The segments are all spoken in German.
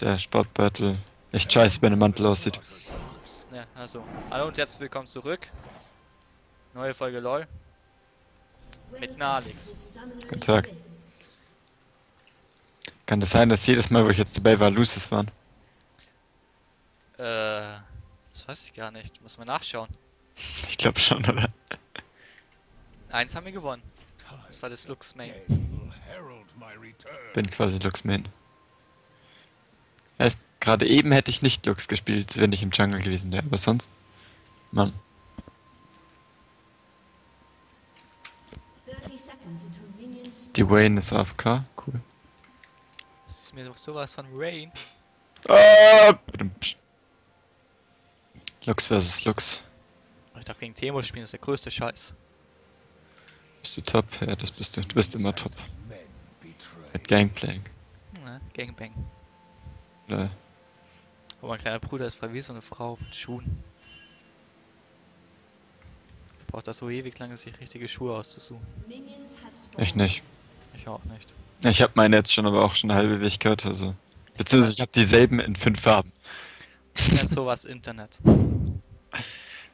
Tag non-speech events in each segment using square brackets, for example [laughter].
der Sportbeutel echt scheiße bei einem Mantel aussieht. Ja, also. Hallo und herzlich willkommen zurück. Neue Folge LOL. Mit Nalix. Guten Tag. Kann das sein, dass jedes Mal, wo ich jetzt dabei war, Loses waren? Äh, das weiß ich gar nicht. Muss man nachschauen. Ich glaube schon, oder? Eins haben wir gewonnen. Das war das Lux Main. Bin quasi Lux Main. Erst gerade eben hätte ich nicht Lux gespielt, wenn ich im Jungle gewesen wäre, aber sonst. Mann. 30 seconds until minions Die Wayne ist AFK, cool. Das ist mir doch sowas von Rain. Ah! Lux versus Lux. Ich darf gegen Temo spielen, das ist der größte Scheiß. Bist du top? Ja, das bist du. Du bist immer top. Mit Gangplank. Ne? Gangbang. Lol. Oh, mein kleiner Bruder ist frei wie so eine Frau mit Schuhen. Braucht das so ewig lange, sich richtige Schuhe auszusuchen. Ich nicht. Ich auch nicht. Ich habe meine jetzt schon, aber auch schon eine halbe Ewigkeit, also. Beziehungsweise ich habe dieselben in fünf Farben. Ich nenn sowas Internet. [laughs]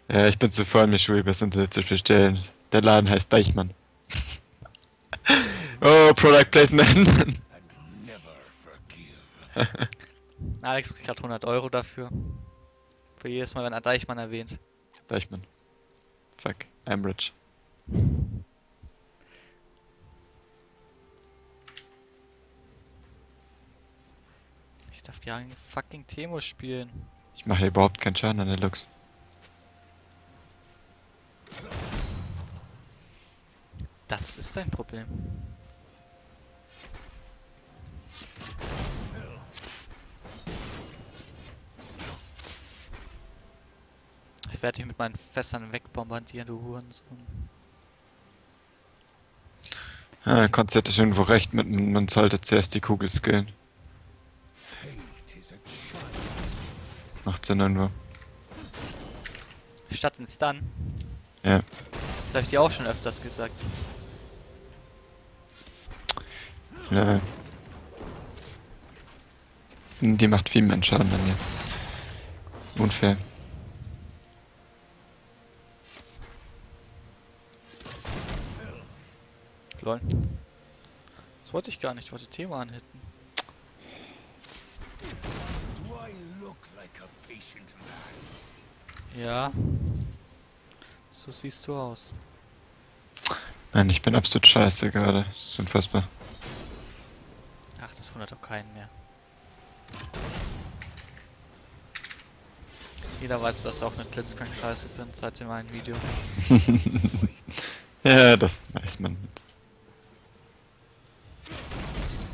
Ja, ich bin zu voll, mir Schuhe übers Internet zu bestellen. Der Laden heißt Deichmann. [laughs] oh, Product Placement. [laughs] Alex kriegt grad 100 Euro dafür. Für jedes Mal, wenn er Deichmann erwähnt. Deichmann. Fuck, I'm rich. Ich darf gegen fucking Temo spielen. Ich mache hier überhaupt keinen Schaden an der Lux. Das ist dein Problem. Ich werde dich mit meinen Fässern wegbombardieren, du Hurensohn. Ja, Konzert ist irgendwo recht mit, man sollte zuerst die Kugel skillen. Macht Sinn irgendwo. Statt den Stun. Ja. Das habe ich dir auch schon öfters gesagt. Ja. Die macht viel mehr Schaden an mir. Unfair. Lol. Das wollte ich gar nicht, ich wollte Thema anhitten. Ja. So siehst du aus. Nein, ich bin absolut scheiße gerade. Das ist unfassbar. Ach, das wundert doch keinen mehr. Jeder weiß, dass du auch mit Blitzcrank scheiße bin seit dem einen Video. [laughs] Ja, das weiß man jetzt.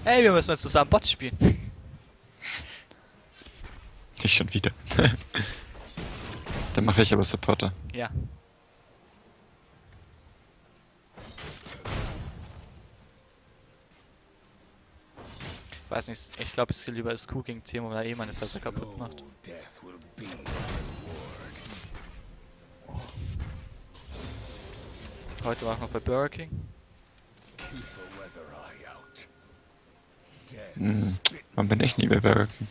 Hey, wir müssen jetzt zusammen Bots spielen. [laughs] Nicht schon wieder. [laughs] Dann mache ich aber Supporter. Ja. Ich weiß nicht, ich glaube, ich skill lieber das Q gegen Timo, weil er eh meine Fässer kaputt macht. Heute war ich noch bei Burger King. Hm. Warum bin ich nie bei Burger King?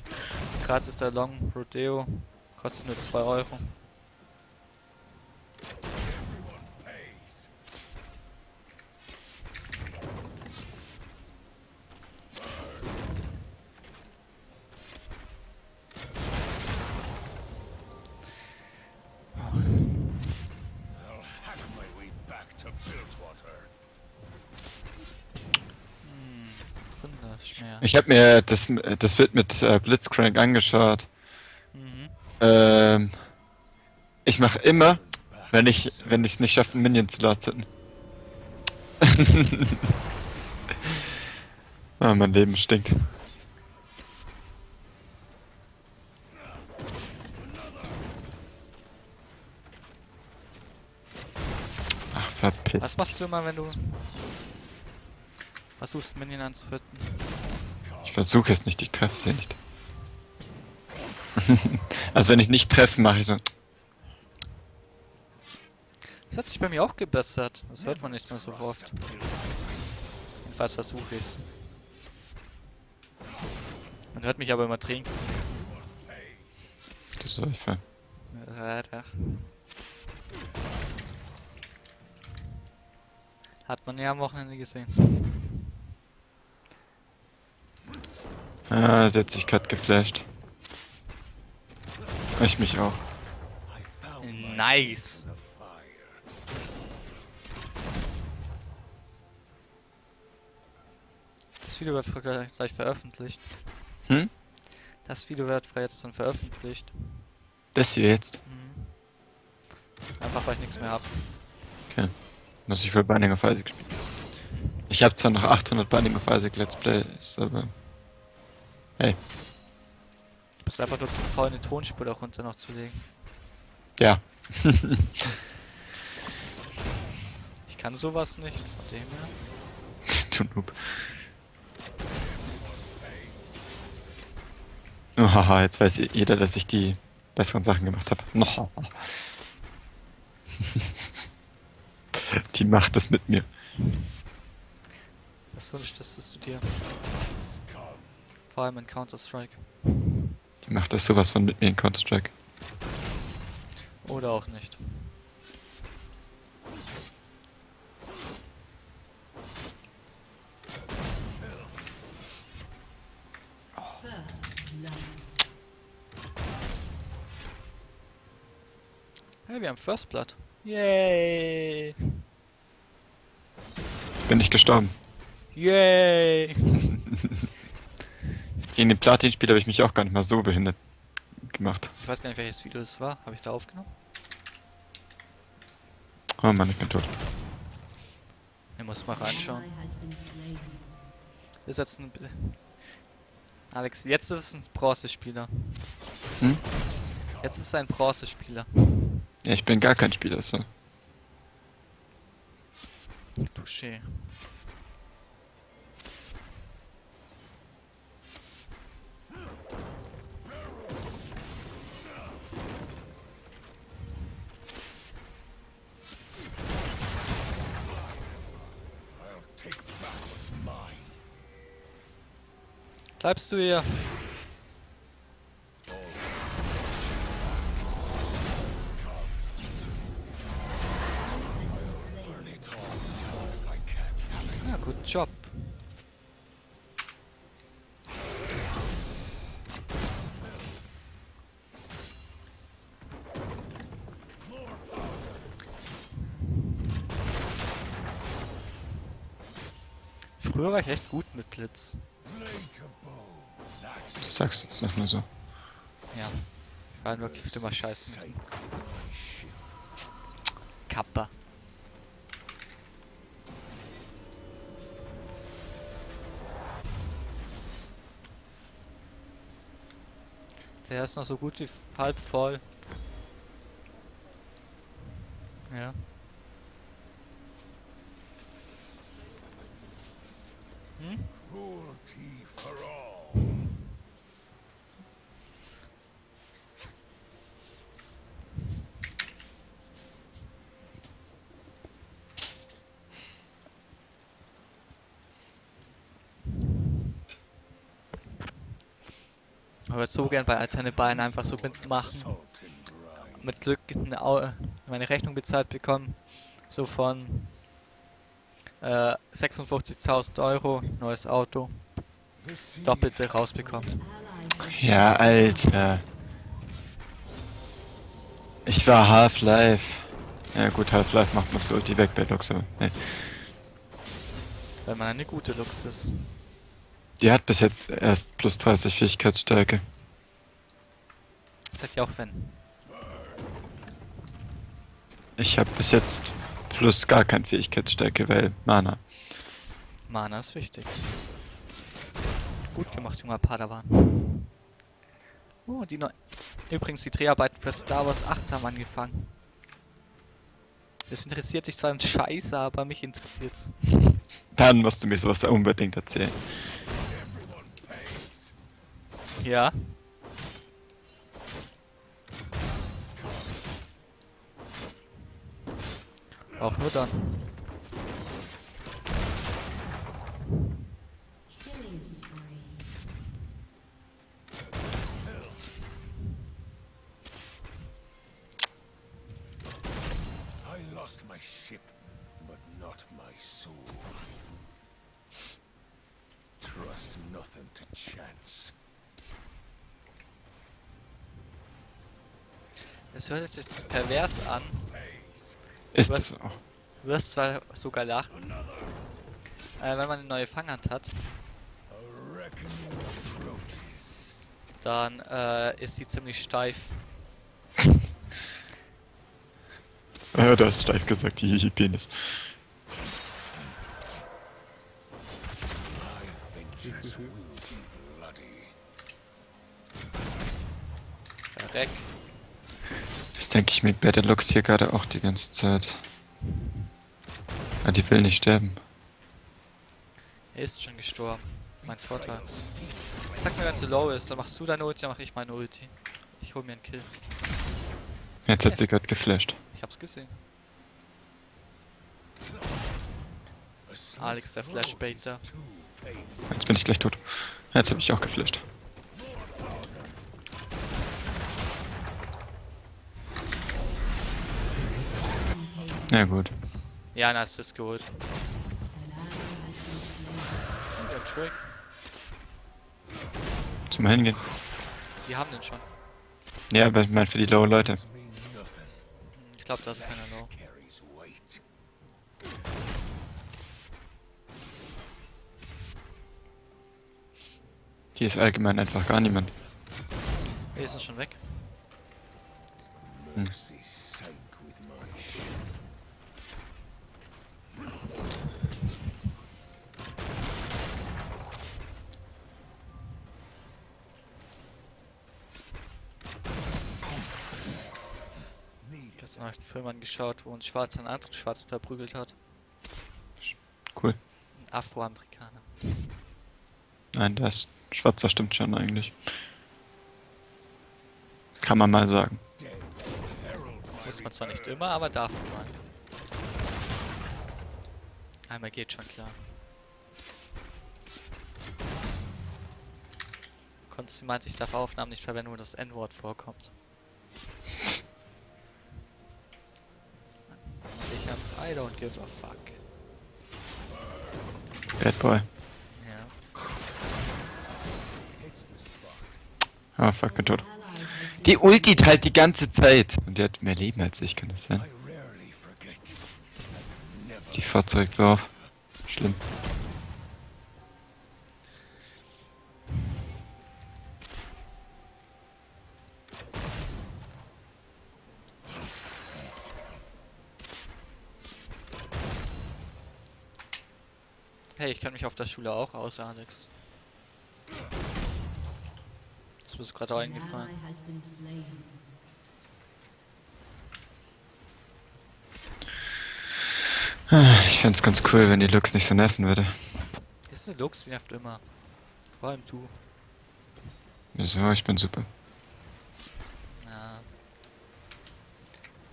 Gerade ist der Long Rodeo. Kostet nur 2 Euro. Ich habe mir das, das wird mit äh, Blitzcrank angeschaut. Mhm. Ähm, ich mache immer, wenn ich wenn ich es nicht schaffe, einen Minion zu lasten. [laughs] ah, mein Leben stinkt. Ach, Was verpiss. machst du immer, wenn du versuchst, Minion anzuhütten? Ich versuche es nicht, ich treffe sie nicht. [laughs] also wenn ich nicht treffe, mache ich so. Das hat sich bei mir auch gebessert. Das hört man nicht mehr so oft. Jedenfalls versuche ich's. Man hört mich aber immer trinken. Das soll ich fein. Alter. Hat man ja am Wochenende gesehen. Ah, sie hat sich gerade geflasht. Ich mich auch. Nice. Das Video wird gleich veröffentlicht. Hm? Das Video wird jetzt dann veröffentlicht. Das hier jetzt. Mhm. Einfach weil ich nichts mehr hab. Muss ich für Binding of Isaac spielen. Ich habe zwar noch 800 Binding of Isaac Let's Plays, aber... Hey, Du bist einfach nur zu faul, eine Tonspur darunter noch zu legen. ja. [laughs] Ich kann sowas nicht, von dem her. [laughs] du Noob. Oh, haha, jetzt weiß jeder, dass ich die besseren Sachen gemacht habe. [laughs] No. die macht das mit mir. Was wünschtest du dir? Vor allem in Counter-Strike. Die macht das sowas von mit mir in Counter-Strike. Oder auch nicht. Hey, wir haben First Blood. Yay! Bin ich gestorben. Yay! [laughs] Gegen den Platin-Spiel habe ich mich auch gar nicht mal so behindert gemacht. Ich weiß gar nicht, welches Video das war. Habe ich da aufgenommen? Oh Mann, ich bin tot. Ich muss mal reinschauen. Das ist jetzt ein... Alex, jetzt ist es ein Bronzespieler. Hm? Jetzt ist es ein Bronzespieler. Ja, ich bin gar kein Spieler, so. Touché. Bleibst du hier? Ja, guten Job. Früher war ich echt gut mit Blitz. Du sagst jetzt noch nur so. Ja. Ich war wirklich immer scheiße. Kappa. Der ist noch so gut wie halb voll. Ja. Hm? Cruelty for all. Ich würde so gern bei Alterne Bayern einfach so mitmachen. Mit Glück eine, Au- meine Rechnung bezahlt bekommen. So von äh, 56.000 Euro, neues Auto, doppelte rausbekommen. Ja, Alter. Ich war Half-Life. Ja gut, Half-Life macht man so die weg bei Lux, nee. Weil man eine gute Lux ist. Die hat bis jetzt erst plus 30 Fähigkeitsstärke. Sagt ja auch wenn. Ich habe bis jetzt plus gar kein Fähigkeitsstärke, weil Mana. Mana ist wichtig. Gut gemacht, junger Padawan. Oh, die neu. Übrigens, die Dreharbeiten für Star Wars 8 haben angefangen. Das interessiert dich zwar ein Scheiße, aber mich interessiert's. [laughs] Dann musst du mir sowas unbedingt erzählen. Ja. Auch nur dann. Es hört sich pervers an, Ist Was? es auch. Du wirst zwar sogar lachen. Äh, wenn man eine neue Fanghand hat, dann äh, ist sie ziemlich steif. [laughs] Ja, du hast steif gesagt, hihi, Penis. My vengeance will be bloody. Verreck. Das denke ich der Lux hier gerade auch die ganze Zeit. Ah, die will nicht sterben. Er ist schon gestorben. Mein Vorteil. Sag mir, wenn sie low ist, dann machst du deine Ulti, dann mach ich meine Ulti. Ich hol mir einen Kill. Jetzt hat sie gerade geflasht. Ich hab's gesehen. Alex, der Flashbaiter. Jetzt bin ich gleich tot. Jetzt habe ich auch geflasht. Ja gut. Ja, ein Assist geholt. Dem Trick. Zum Hingehen. Die haben den schon. Ja, aber ich meine für die low Leute. Hm, Ich glaube, das ist keiner low. Hier ist allgemein einfach gar niemand. Wir sind schon weg. Mercy Gestern habe ich einen Film angeschaut, wo ein Schwarzer einen anderen Schwarzen verprügelt hat. Cool. Ein Afroamerikaner. Nein, der ist schwarzer stimmt schon eigentlich. Kann man mal sagen. Muss man zwar nicht immer, aber darf man. Einmal geht schon klar. Konsti meint, ich darf Aufnahmen nicht verwenden, wo das N-Wort vorkommt. I don't give a fuck. Bad Boy. Ah, fuck, bin tot. Die ultit halt die ganze Zeit. Und die hat mehr Leben als ich, kann das sein? Die fährt direkt so auf. Schlimm. Ich kann mich auf der Schule auch aus, Alex. Das ist mir so gerade eingefallen. Ah, Ich find's ganz cool, wenn die Lux nicht so nerven würde. Ist eine Lux, die nervt immer. Vor allem du. Wieso? Ich bin super. Ja.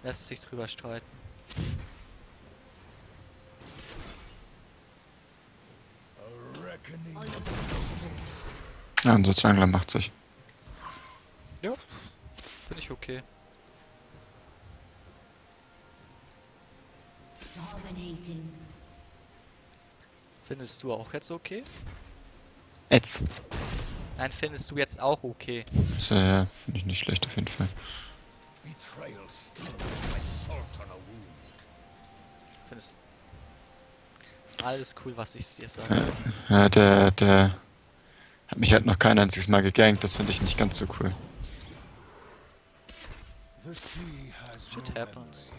Lässt sich drüber streiten. a reckoning Ja, unser Jungler macht sich. Ja. Finde ich okay. Findest du auch jetzt okay? Jetzt. Nein, findest du jetzt auch okay? So, ja, finde ich nicht schlecht auf jeden Fall. Findest alles cool, was ich dir sage. Ja der, der hat mich halt noch kein einziges Mal gegankt, das finde ich nicht ganz so cool. Shit happens.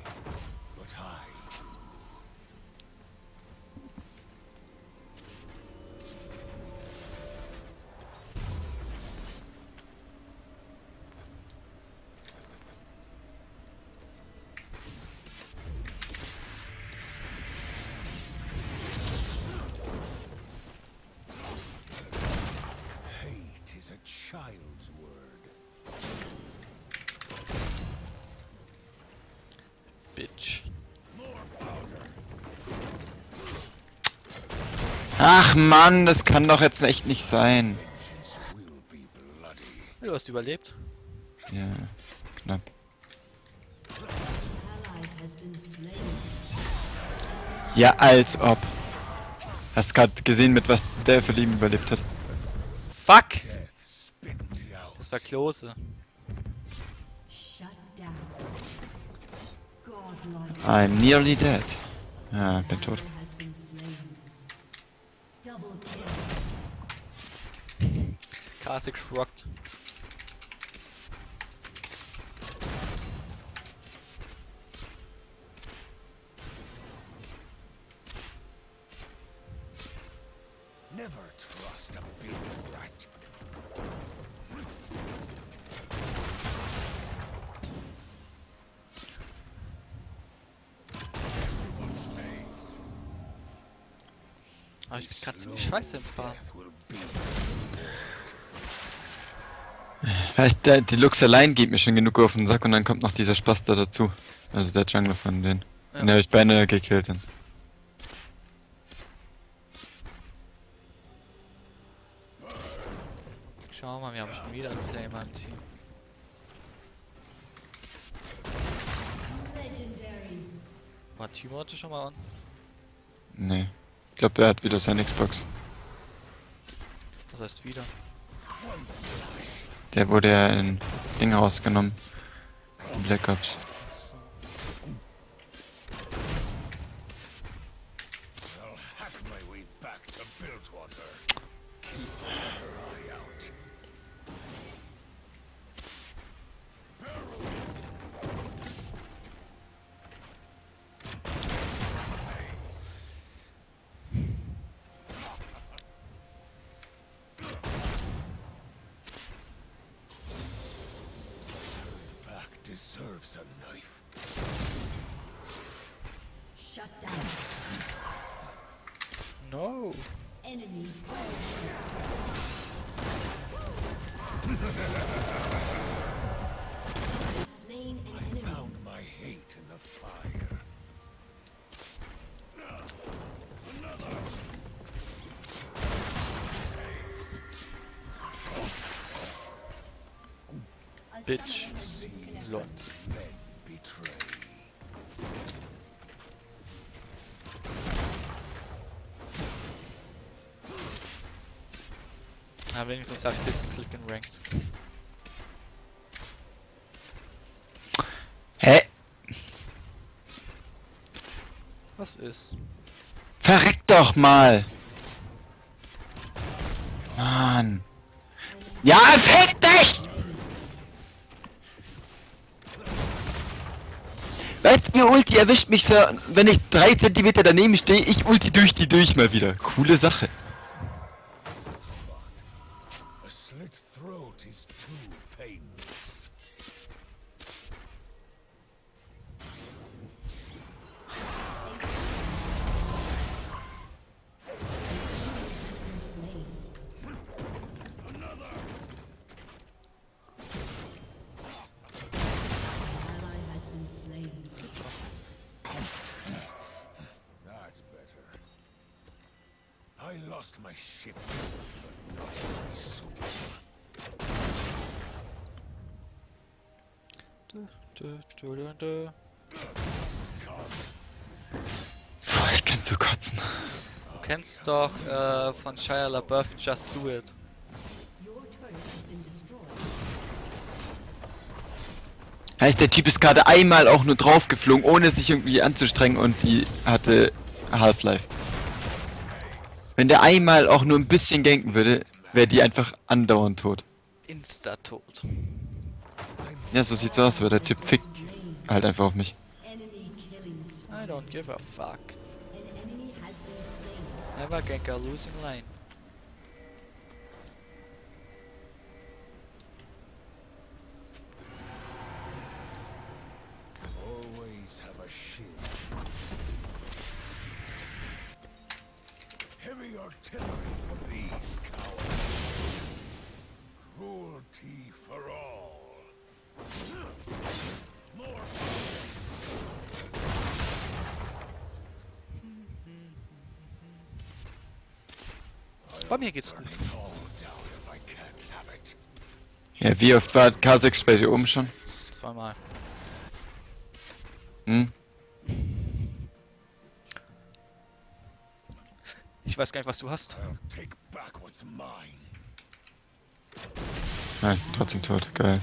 Ach Mann, das kann doch jetzt echt nicht sein. Du hast überlebt. Ja, knapp. Ja, als ob. Hast grad gesehen, mit was der für Leben überlebt hat. Fuck! Das war Klose. I'm nearly dead. Ah, bin tot. Kasik shrugged. Never trust a big rat. Aber ich bin gerade ziemlich scheiße im Fahren. Heißt, der, die Lux allein geht mir schon genug auf den Sack und dann kommt noch dieser Spaß da dazu. Also der Jungler von denen. Ja. Den habe ich beinahe gekillt dann. Schau mal, wir haben schon wieder einen Flamer im Team. War Timo heute schon mal an? Nee. Ich glaube, er hat wieder seine Xbox. Was heißt wieder? Der wurde ja in Ding rausgenommen. In Black Ops. Wenigstens habe ich ein bisschen Click and Ranked. Hä? Was ist? Verreck doch mal! Mann. Ja, fick dich! Weißt ihr Ulti erwischt mich so, wenn ich drei Zentimeter daneben stehe, ich Ulti durch die durch mal wieder. Coole Sache. Boah, ich kann zu kotzen. Du kennst doch äh, von Shia LaBeouf Just Do It. Heißt, der Typ ist gerade einmal auch nur draufgeflogen, ohne sich irgendwie anzustrengen und die hatte Half-Life. Wenn der einmal auch nur ein bisschen ganken würde, wäre die einfach andauernd tot. Insta-Tot. Ja, so sieht's aus, aber der Typ fickt halt einfach auf mich. I don't give a fuck. Never gank a losing line. Always have a shield. Heavy artillery Bei mir geht's gut. Ja, wie oft war K6 bei dir oben schon? Zweimal. Hm? Ich weiß gar nicht, was du hast. Nein, trotzdem tot. Geil.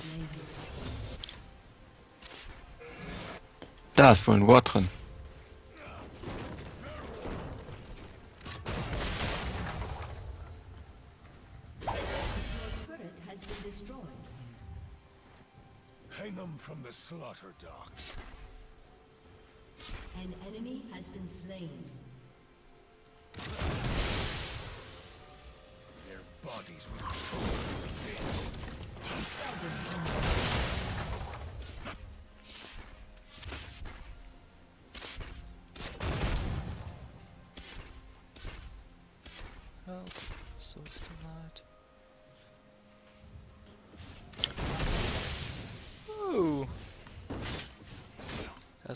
Da ist wohl ein Ward drin.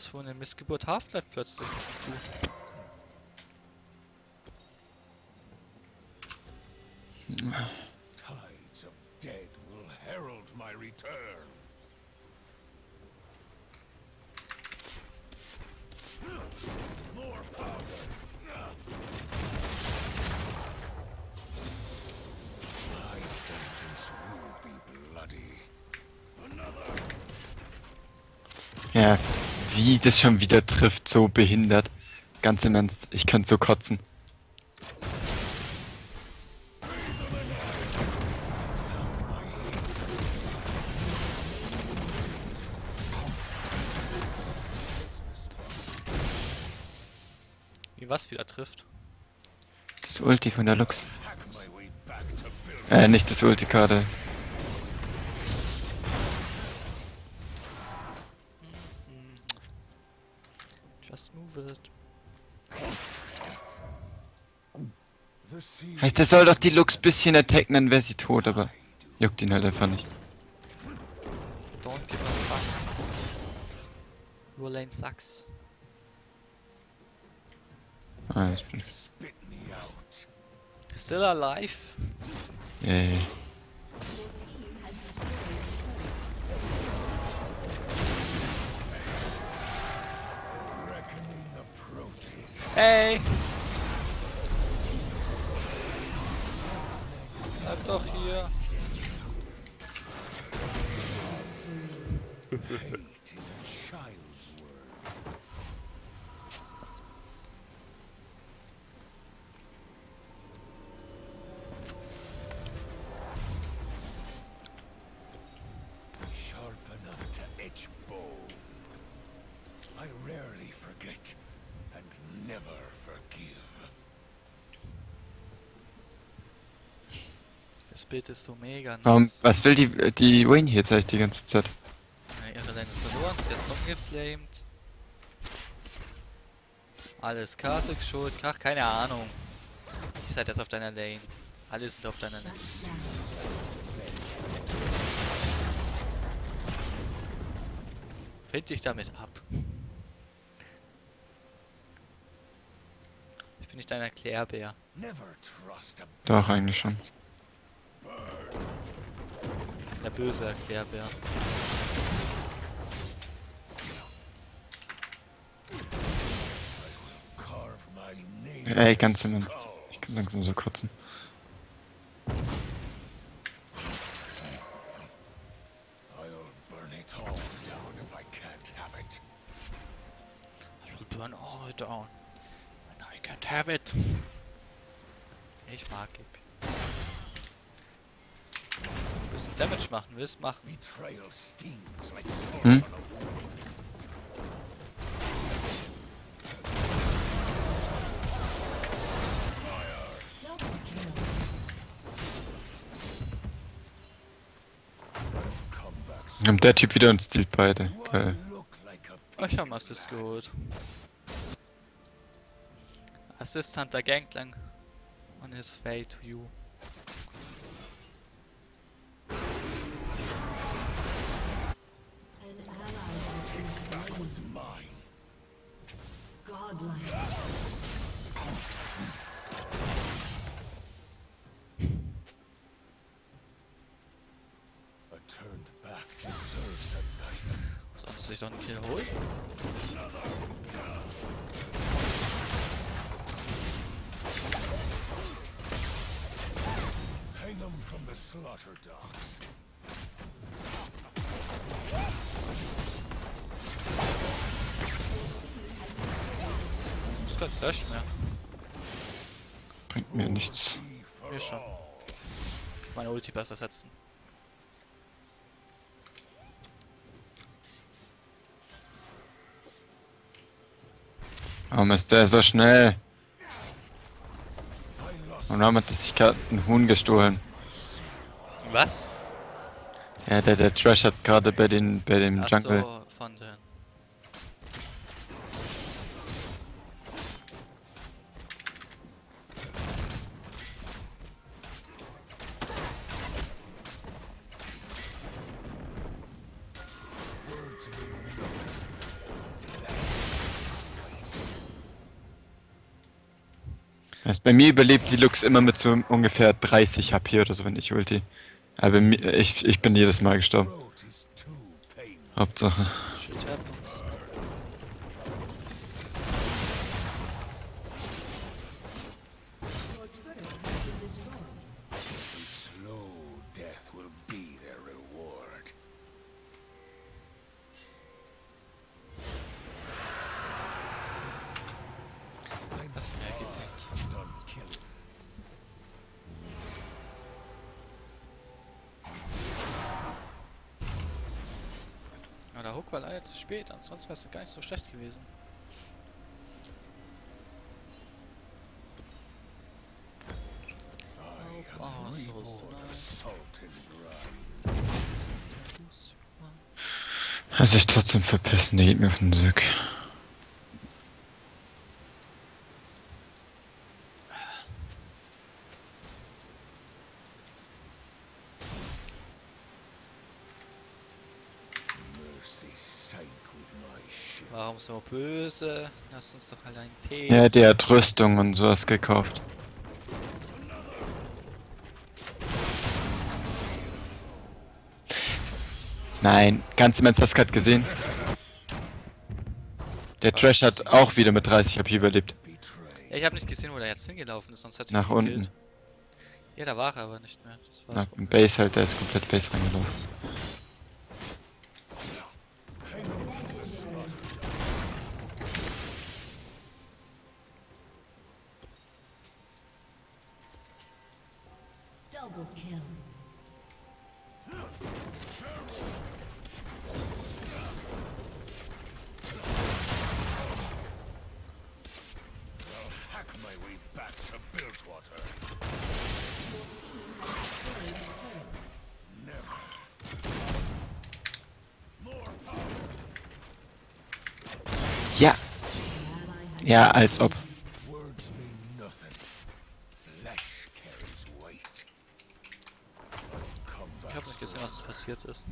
Ist wohl eine Missgeburt Half-Life plötzlich. Tides das schon wieder trifft, so behindert. Ganz im Ernst, ich könnte so kotzen. Wie was wieder trifft. Das Ulti von der Lux. Äh, nicht das Ulti gerade. Der soll doch die Lux bisschen attacken, dann wäre sie tot, aber juckt ihn halt einfach nicht. Don't give a fuck. Your lane sucks. Ah, ich bin. Still alive? Yay. Approaches. Hey! Doch hier. [laughs] Bild ist so mega. Nice. was will die, die Wayne hier jetzt eigentlich die ganze Zeit? Ja, ihre Lane ist verloren, sie hat umgeflamed. Alles Kasek schuld, Krach, keine Ahnung. Ich seid jetzt auf deiner Lane. Alle sind auf deiner Lane. Find dich damit ab. Ich bin nicht dein Erklärbär. Never trust a Doch, eigentlich schon. Der böse Erklärbär. Ey, ganz im Ernst. Ich kann langsam so kotzen. I'll burn it all down if I can't have it. I will burn all down. And I can't have it. Ich mag Gip. Bisschen Damage machen willst, machen. Back Und der Typ wieder und stiehlt beide. Geil. Oh, ich hab Assist geholt. Assist Hunter Gangplank on his way to you. Meine Ulti besser setzen. Warum ist der so schnell? Und warum hat er sich gerade ein Huhn gestohlen? Was? Ja, der, der Trash hat gerade bei den bei dem Ach Jungle. so, von den. Heißt, bei mir überlebt die Lux immer mit so ungefähr 30 HP oder so, wenn ich ulti. Aber ich, ich bin jedes Mal gestorben. Hauptsache. Gewesen. I Oh, so ist brine. Also ich trotzdem verpissen, der geht mir auf den Sack. Böse? Lass uns doch allein Tee. Ja, der hat Rüstung und sowas gekauft. Nein, ganz im Ernst, hast du gerade gesehen? Der Trash hat auch wieder mit 30 HP überlebt. Ja, ich habe nicht gesehen, wo der jetzt hingelaufen ist, sonst hätte ich Nach unten. Ja, da war er aber nicht mehr. Das Na, war's. im Base halt, der ist komplett Base reingelaufen. Ja, als ob. Words mean nothing. Flesh carries weight. Come Ich habe nicht gesehen, was passiert ist.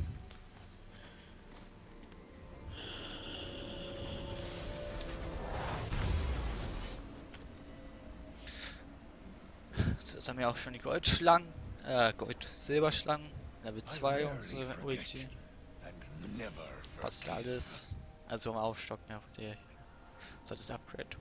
So, jetzt haben wir auch schon die Goldschlangen, äh, Gold-Silberschlangen, Level 2 unsere Ulti. And never Passt alles. Also um Aufstocken auf der. So das Upgrade.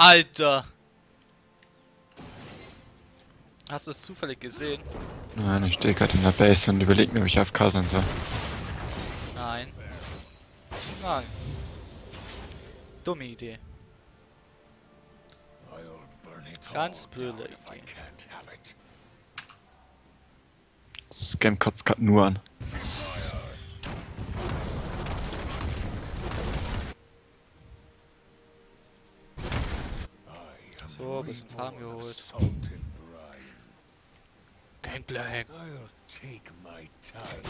Alter! Hast du es zufällig gesehen? Nein, ich stehe gerade in der Base und überleg mir, ob ich AFK sein soll. Nein. Nein. Dumme Idee. Ganz blöde Idee. Scam kotzt grad nur an. some farmyard. Gangplank. I'll take my time.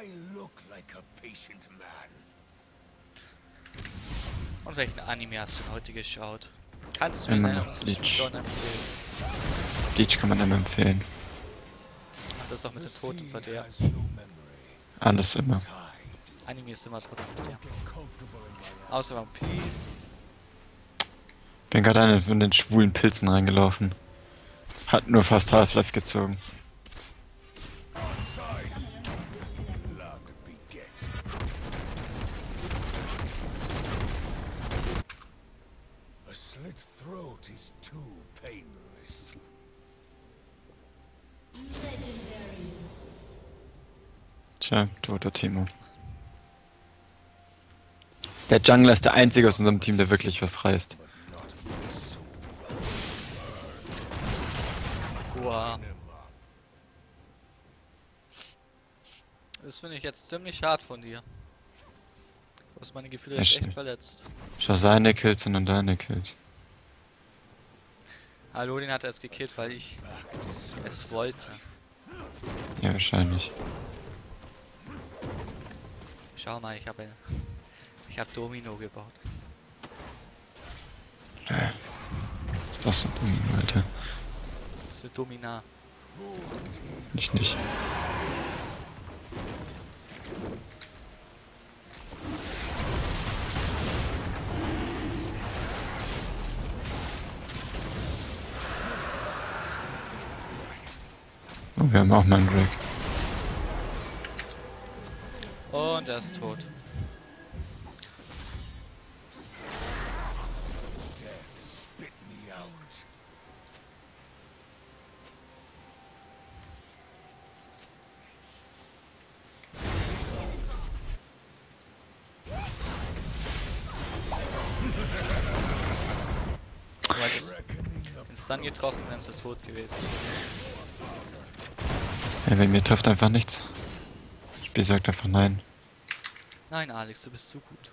I look like a patient man? Und welchen Anime hast du denn heute geschaut? Kannst du ihn und uns Bleach. schon empfehlen? Bleach kann man immer empfehlen. Ach, das ist auch mit dem sea Verdehr. Alles immer. Anime ist immer Tod und Verdehr. in Außer One Piece. Bin gerade einer von den schwulen Pilzen reingelaufen. Hat nur fast Half-Life gezogen. Tja, toter Timo. Der Jungler ist der einzige aus unserem Team, der wirklich was reißt. Wow. Das finde ich jetzt ziemlich hart von dir. Du hast meine Gefühle jetzt echt verletzt. Schau seine Kills, sondern deine Kills. Hallo, den hat er es gekillt, weil ich es wollte. Ja, wahrscheinlich. Schau mal, ich habe ich habe Domino gebaut. Was ist das denn, Domino, Alter? Das ist eine Domina. Ich nicht. Oh, wir haben auch mal einen Drake. Und er ist tot. Stun getroffen, dann ist tot gewesen. Ja, bei mir trifft einfach nichts. Spiel sagt einfach nein. Nein, Alex, du bist zu gut.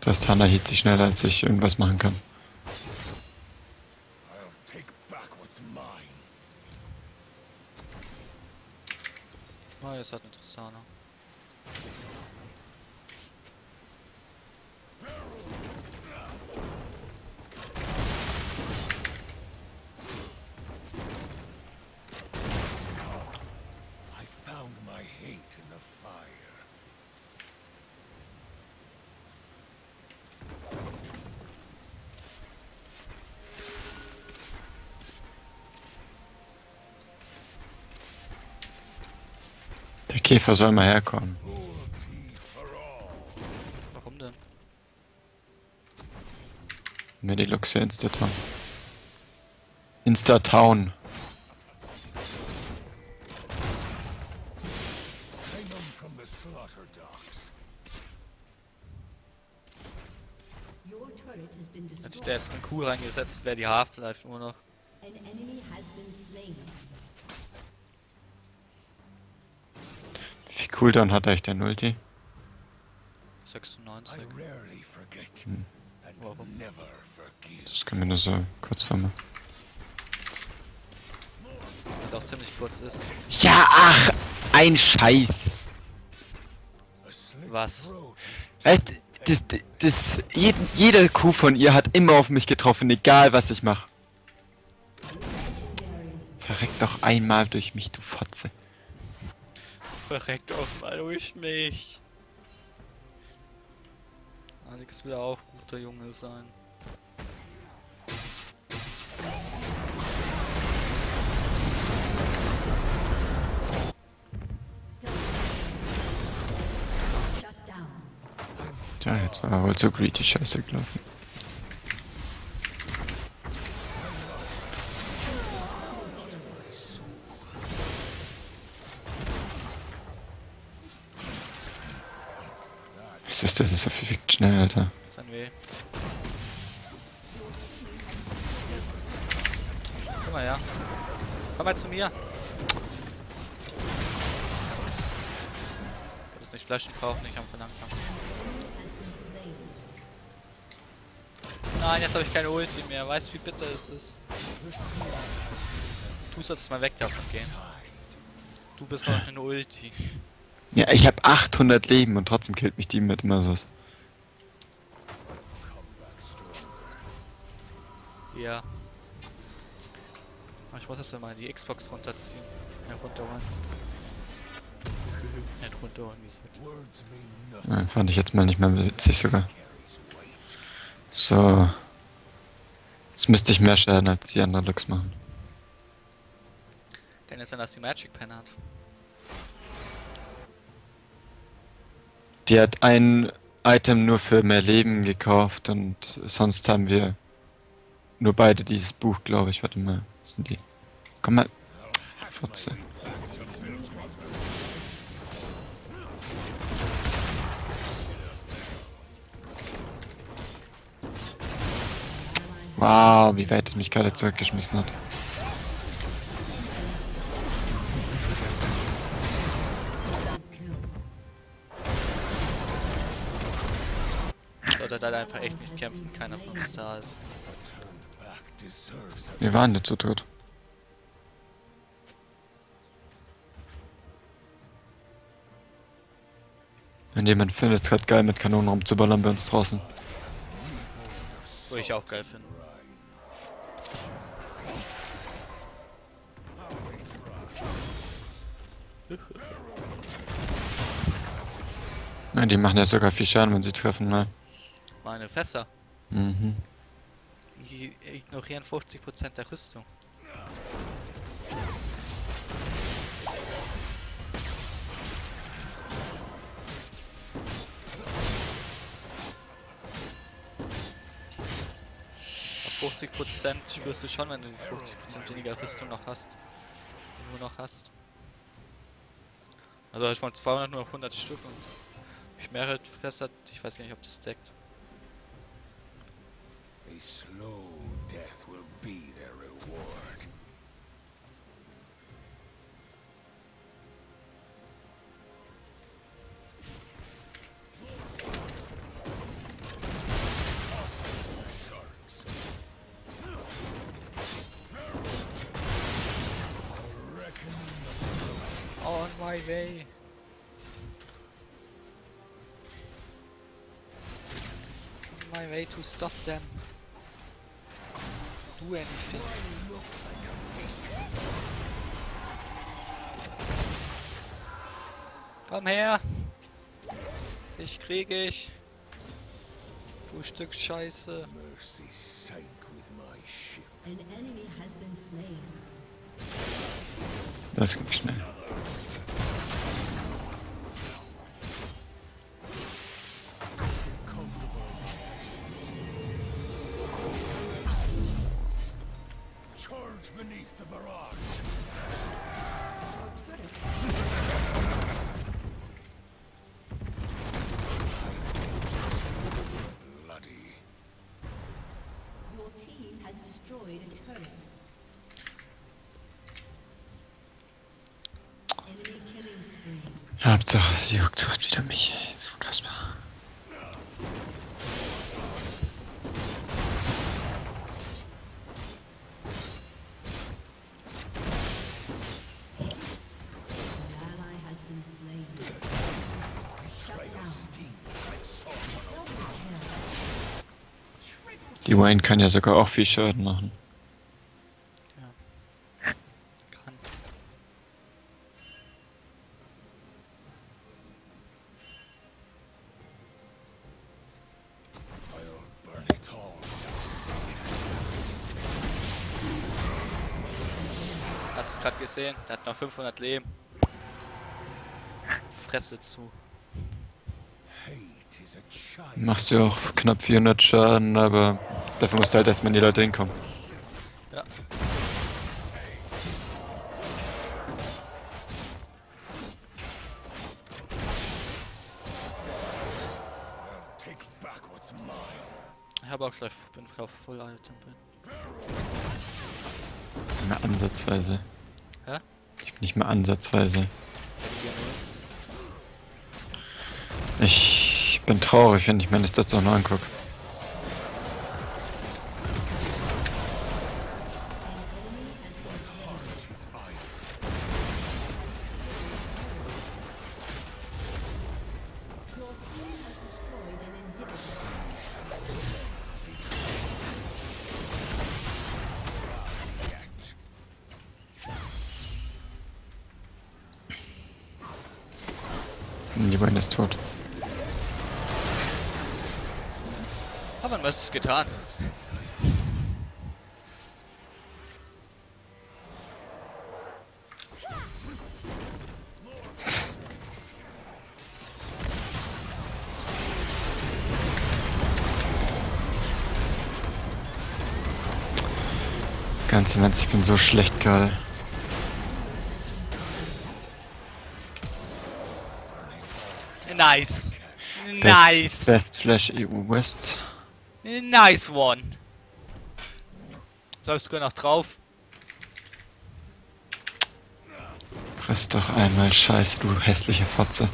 Das Tana hielt sich schneller, als ich irgendwas machen kann. Käfer soll mal herkommen. Warum denn? Medilux für Instatown. Instatown. Hätte ich da jetzt einen Kuh reingesetzt, wäre die Half-Life nur noch. An enemy has been slain. Wie viel Cooldown hat eigentlich der Ulti? 96. I rarely forget. Hmm. And Warum? Das kann mir nur so kurz mir. Was auch ziemlich kurz ist. Ja, ach, ein Scheiß. Was? Weißt, das, das, das jeden, jede Kuh von ihr hat immer auf mich getroffen, egal was ich mache. Verreck doch einmal durch mich, du Fotze. Verreckt auch mal durch mich. Alex will auch guter Junge sein. Shut down. Tja, jetzt war er wohl zu greedy Scheiße gelaufen. Das ist, so verfickt schnell, Alter. Sein Weh. Komm mal her. Komm mal zu mir. Ist nicht Flaschen brauchen, ich am verlangsamt. Nein, jetzt habe ich keine Ulti mehr. Weißt wie bitter es ist? Du solltest mal weg davon gehen. Du bist noch eine Ulti. Ja, ich habe 800 Leben und trotzdem killt mich die mit immer so. Ja. Aber ich muss erst mal die Xbox runterziehen. Ja, runterholen. [laughs] Nicht runterholen, wie es halt. Nothing. Ja, fand ich jetzt mal nicht mehr witzig sogar. So. Jetzt müsste ich mehr Schaden als die anderen Lux machen. Kann es sein, dass die Magic Pen hat? Die hat ein Item nur für mehr Leben gekauft und sonst haben wir nur beide dieses Buch, glaube ich. Warte mal, was sind die? Komm mal. Fotze. Wow, wie weit es mich gerade zurückgeschmissen hat. Da einfach echt nicht kämpfen, keiner von uns da ist. Wir waren nicht so tot. Wenn jemand findet es gerade geil mit Kanonen rumzuballern bei uns draußen. Würde ich auch geil finden. Nein, die machen ja sogar viel Schaden, wenn sie treffen, ne? Meine Fässer. Mhm. Die ignorieren 50% der Rüstung. Auf 50% spürst du schon, wenn du die 50% weniger Rüstung noch hast. Nur noch hast. Also ich von 200 nur auf 100 Stück und ich mehrere Fässer, ich weiß gar nicht, ob das deckt. A slow death will be their reward. On my way. My way to stop them. Do anything. Komm her! Dich krieg ich! Du Stück Scheiße! Mercy sank with Hauptsache, sie trifft wieder mich. Unfassbar. Die Wayne kann ja sogar auch viel Schaden machen. Der hat noch 500 Leben. Fresse zu. Machst du auch knapp 400 Schaden, aber dafür musst du halt erstmal in die Leute hinkommen. Ja. oder bin ich auf Full Item bin. Ansatzweise. Nicht mehr ansatzweise. Ich bin traurig, wenn ich mir das auch noch angucke. Ganz im Ernst, ich bin so schlecht gerade. Nice. Best, Nice. Best Flash EU West. Nice one. Ich sogar noch drauf. Friss doch einmal Scheiße, du hässliche Fotze.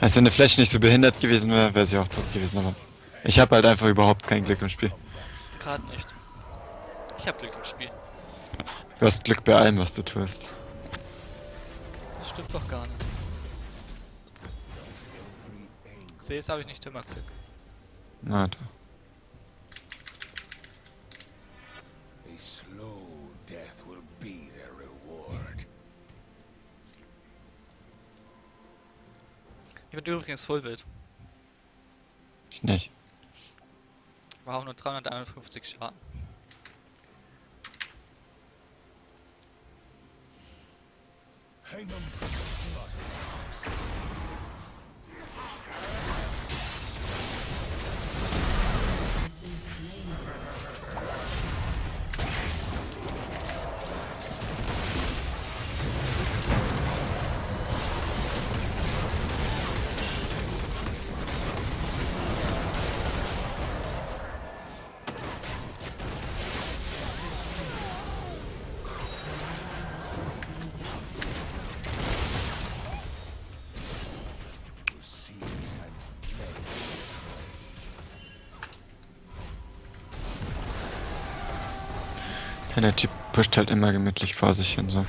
Als wenn eine Flash nicht so behindert gewesen wäre, wäre sie auch tot gewesen, aber. Ich habe halt einfach überhaupt kein Glück im Spiel. Gerade nicht. Ich hab Glück im Spiel. Du hast Glück bei allem, was du tust. Das stimmt doch gar nicht. Sees habe ich nicht immer Glück. Na, du. A slow death will be their reward. Ich bin übrigens Fullbild. Ich nicht. War auch nur 351 Schaden. kingdom. Ja, der Typ pusht halt immer gemütlich vor sich hin so.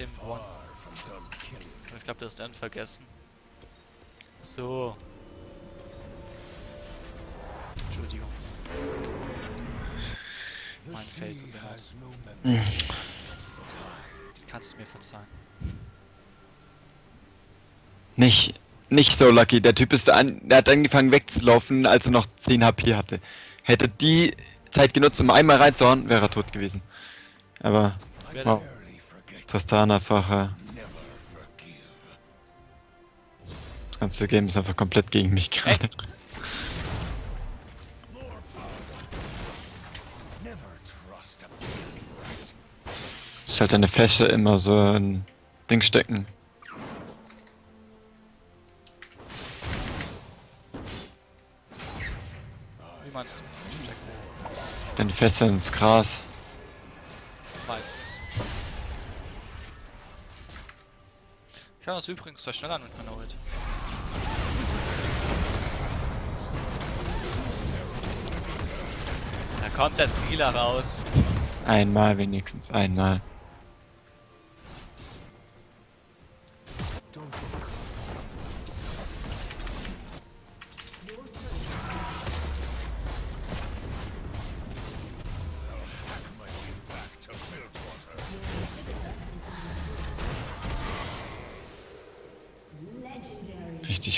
Hit him one. Ich glaube, das ist dann vergessen. So. Entschuldigung. The Mein Feld. Kannst du mir verzeihen. Nicht, nicht so lucky. Der Typ ist an, der hat angefangen wegzulaufen, als er noch 10 HP hatte. Hätte die Zeit genutzt, um einmal reinzuhauen, wäre er tot gewesen. Aber, wow. Rarely forget, Tristana Facher. never forgive. Das ganze Game ist einfach komplett gegen mich gerade. Right. Ist halt eine Fäche immer so ein Ding stecken. Wie meinst du? Dann Fässer ins Gras. Kann das übrigens zwar schneller mit meiner Ult. Da kommt der Stealer raus. Einmal wenigstens, einmal.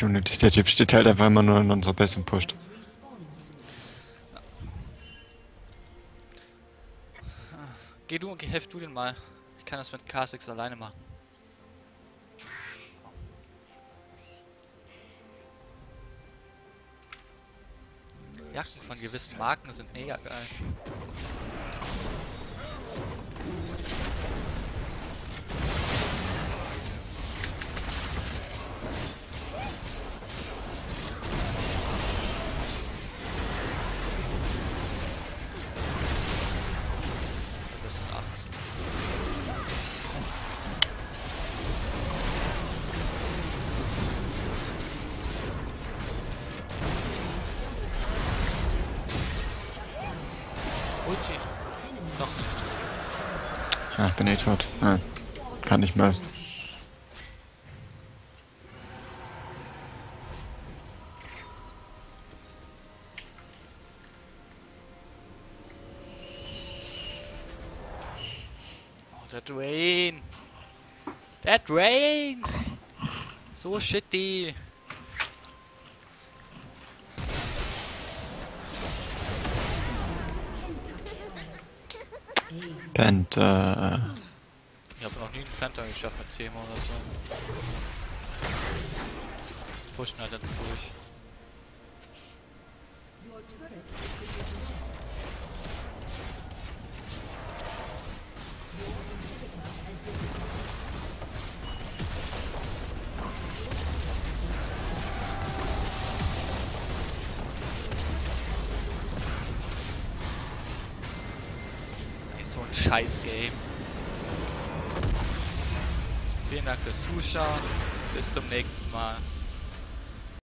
Richtig unnötig. Der Typ steht halt einfach immer nur in unserer Base und pusht. Geh du und geh, helf du den mal. Ich kann das mit K6 alleine machen. Jacken von gewissen Marken sind mega geil. Ich bin eh tot. Nein. Kann nicht mehr. Oh, der Dwayne. Der Dwayne. So shitty. Pent, äh, Ich habe noch nie einen Panther geschafft mit Thema oder so. Pushen halt jetzt durch. Scheiß Game. Vielen Dank fürs Zuschauen. Bis zum nächsten Mal.